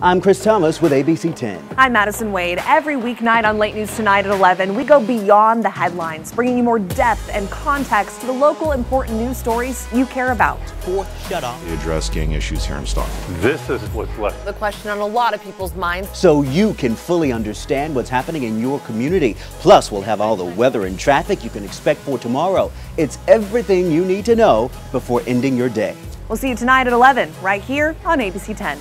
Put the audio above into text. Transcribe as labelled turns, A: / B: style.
A: I'm Chris Thomas with ABC 10.
B: I'm Madison Wade. Every weeknight on Late News Tonight at 11, we go beyond the headlines, bringing you more depth and context to the local important news stories you care about.
A: Fourth shutoff.
C: We address gang issues here in Stockton.
D: This is what's left.
E: The question on a lot of people's minds.
A: So you can fully understand what's happening in your community. Plus, we'll have all the weather and traffic you can expect for tomorrow. It's everything you need to know before ending your day.
B: We'll see you tonight at 11, right here on ABC 10.